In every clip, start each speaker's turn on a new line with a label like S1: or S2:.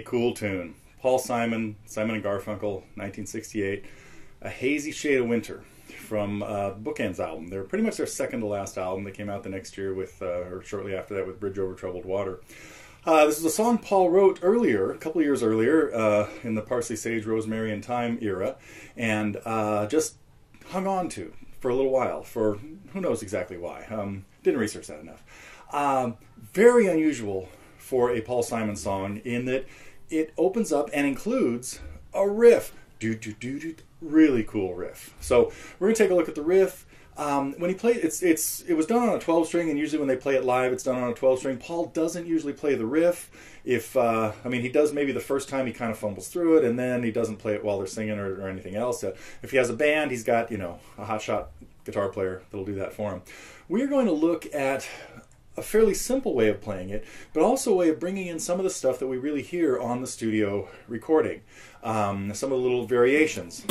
S1: cool tune. Paul Simon, Simon and Garfunkel, 1968, A Hazy Shade of Winter from uh, Bookends album. They're pretty much their second to last album. They came out the next year with, uh, or shortly after that, with Bridge Over Troubled Water. Uh, this is a song Paul wrote earlier, a couple years earlier, uh, in the Parsley, Sage, Rosemary, and Thyme era, and uh, just hung on to for a little while, for who knows exactly why. Um, didn't research that enough. Um, very unusual for a Paul Simon song in that it opens up and includes a riff. Do, do, do, do, really cool riff. So we're gonna take a look at the riff. Um, when he played, it's it's it was done on a 12 string, and usually when they play it live, it's done on a 12 string. Paul doesn't usually play the riff. If uh, I mean, he does maybe the first time he kind of fumbles through it, and then he doesn't play it while they're singing or, or anything else. Uh, if he has a band, he's got you know a hotshot guitar player that'll do that for him. We're going to look at a fairly simple way of playing it, but also a way of bringing in some of the stuff that we really hear on the studio recording. Um, some of the little variations.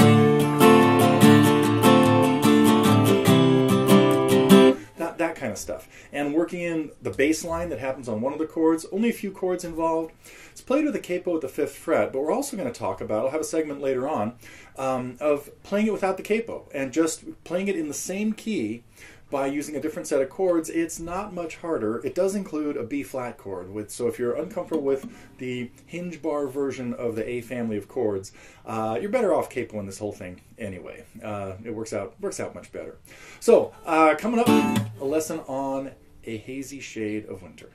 S1: That, that kind of stuff. And working in the bass line that happens on one of the chords, only a few chords involved. It's played with a capo at the fifth fret, but we're also going to talk about, I'll have a segment later on, um, of playing it without the capo and just playing it in the same key by using a different set of chords, it's not much harder. It does include a B flat chord, with, so if you're uncomfortable with the hinge bar version of the A family of chords, uh, you're better off capoing this whole thing anyway. Uh, it works out works out much better. So uh, coming up, a lesson on a hazy shade of winter.